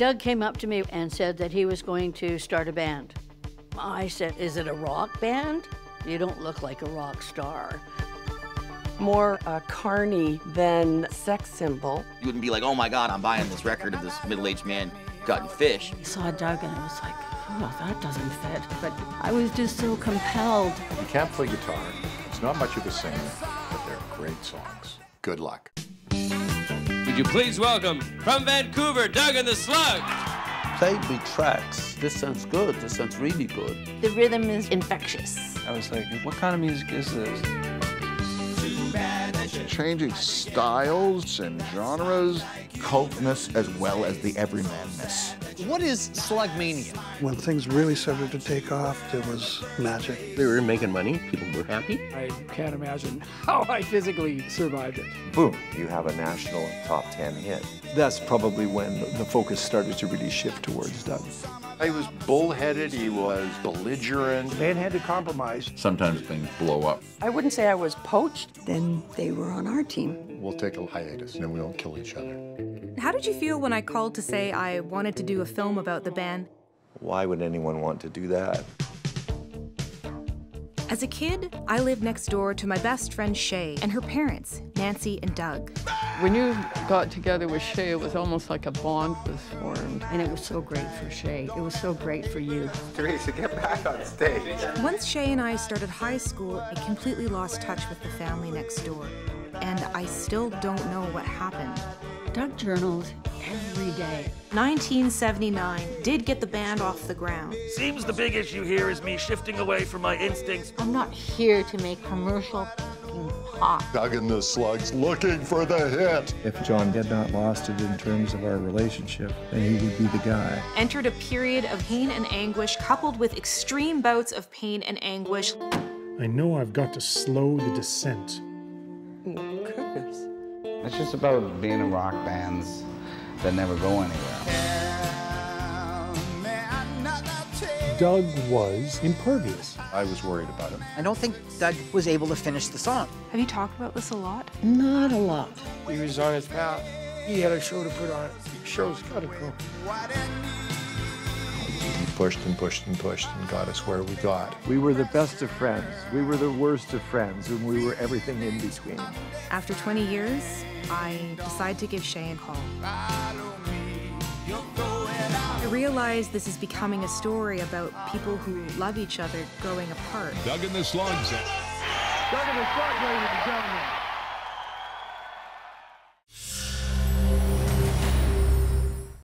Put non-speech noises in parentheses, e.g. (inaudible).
Doug came up to me and said that he was going to start a band. I said, Is it a rock band? You don't look like a rock star. More uh, carny than sex symbol. You wouldn't be like, oh my God, I'm buying this record of this middle aged man gutting fish. I saw Doug and I was like, Oh, that doesn't fit. But I was just so compelled. You can't play guitar. It's not much of a singer, but they're great songs. Good luck. Would you please welcome from Vancouver, Doug and the Slug? Played me tracks. This sounds good. This sounds really good. The rhythm is infectious. I was like, what kind of music is this? Changing styles and genres. Cultness as well as the everymanness. What is Slugmania? When things really started to take off, it was magic. They were making money. People were happy. I can't imagine (laughs) how I physically survived it. Boom, you have a national top 10 hit. That's probably when the focus started to really shift towards Doug. He was bullheaded, he was belligerent. Man had to compromise. Sometimes things blow up. I wouldn't say I was poached. Then they were on our team. We'll take a hiatus and then we don't kill each other. How did you feel when I called to say I wanted to do a film about the band? Why would anyone want to do that? As a kid, I lived next door to my best friend Shea and her parents, Nancy and Doug. When you got together with Shea, it was almost like a bond was formed. And it was so great for Shea. It was so great for you. Teresa, get back on stage. Once Shea and I started high school, I completely lost touch with the family next door. And I still don't know what happened. Doug journals every day. 1979 did get the band off the ground. Seems the big issue here is me shifting away from my instincts. I'm not here to make commercial pop. Doug and the Slugs looking for the hit. If John had not lost it in terms of our relationship, then he would be the guy. Entered a period of pain and anguish coupled with extreme bouts of pain and anguish. I know I've got to slow the descent. Oh, goodness. It's just about being in rock bands that never go anywhere. Doug was impervious. I was worried about him. I don't think Doug was able to finish the song. Have you talked about this a lot? Not a lot. He was on his path. He had a show to put on. Show's gotta go. He pushed and pushed and pushed and got us where we got. We were the best of friends. We were the worst of friends, and we were everything in between. After 20 years, I decided to give Shea a call. I realize this is becoming a story about people who love each other growing apart. Doug and the Slugs. Doug and the Slugs, ladies and gentlemen.